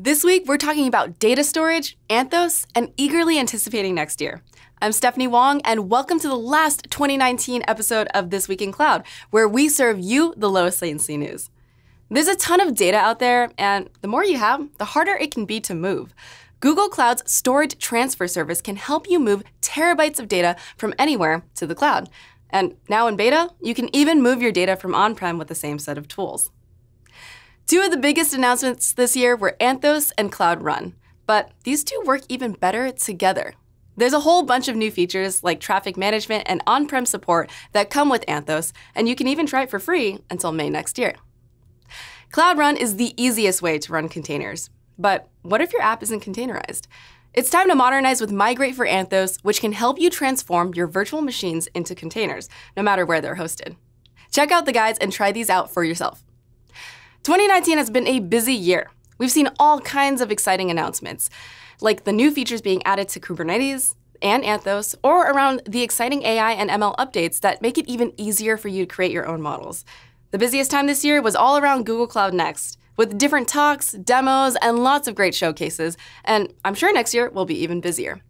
This week, we're talking about data storage, Anthos, and eagerly anticipating next year. I'm Stephanie Wong, and welcome to the last 2019 episode of This Week in Cloud, where we serve you the lowest latency news. There's a ton of data out there, and the more you have, the harder it can be to move. Google Cloud's storage transfer service can help you move terabytes of data from anywhere to the cloud. And now in beta, you can even move your data from on prem with the same set of tools. Two of the biggest announcements this year were Anthos and Cloud Run, but these two work even better together. There's a whole bunch of new features like traffic management and on prem support that come with Anthos, and you can even try it for free until May next year. Cloud Run is the easiest way to run containers. But what if your app isn't containerized? It's time to modernize with Migrate for Anthos, which can help you transform your virtual machines into containers, no matter where they're hosted. Check out the guides and try these out for yourself. 2019 has been a busy year. We've seen all kinds of exciting announcements, like the new features being added to Kubernetes and Anthos, or around the exciting AI and ML updates that make it even easier for you to create your own models. The busiest time this year was all around Google Cloud Next, with different talks, demos, and lots of great showcases, and I'm sure next year will be even busier.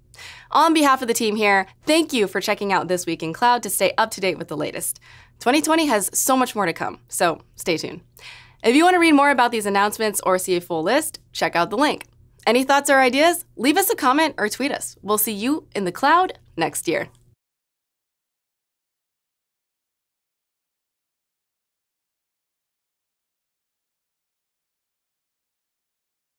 On behalf of the team here, thank you for checking out This Week in Cloud to stay up to date with the latest. 2020 has so much more to come, so stay tuned. If you want to read more about these announcements or see a full list, check out the link. Any thoughts or ideas? Leave us a comment or tweet us. We'll see you in the cloud next year.